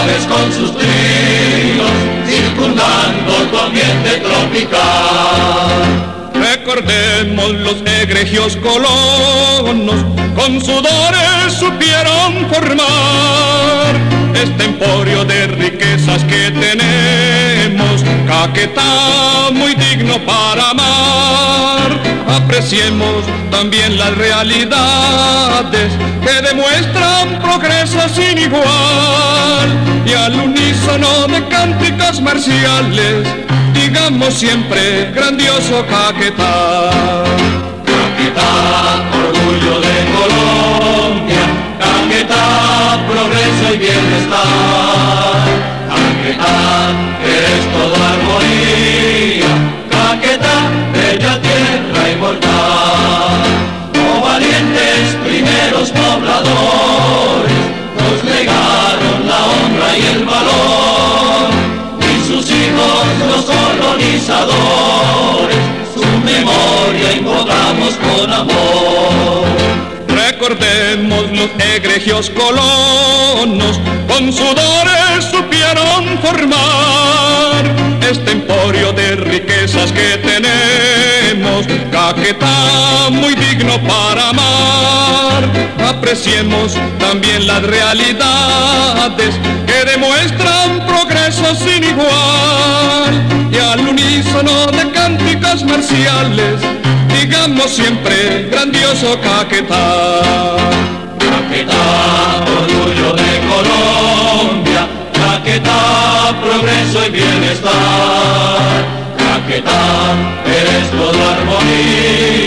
aves con sus tríos, circundando tu ambiente tropical. Recordemos los egregios colonos, con sudores supieron formar este emporio de riquezas que tenemos, Caquetá muy digno para amar. Apreciemos también las realidades que demuestran progreso sin igual y al unísono de cánticos marciales, digamos siempre grandioso Caquetá. Caquetá, orgullo de Colombia Caquetá, progreso y bienestar. Caquetá, eres toda armonía. Caquetá, bella tierra inmortal. Oh valientes primeros pobladores, su memoria invocamos con amor. Recordemos los egregios colonos, con sudores supieron formar este emporio de riquezas que tenemos, Caquetá muy digno para amar. Apreciemos también las realidades que demuestran progreso sin igual digamos siempre grandioso Caquetá. Caquetá, orgullo de Colombia, Caquetá, progreso y bienestar. Caquetá, eres toda armonía.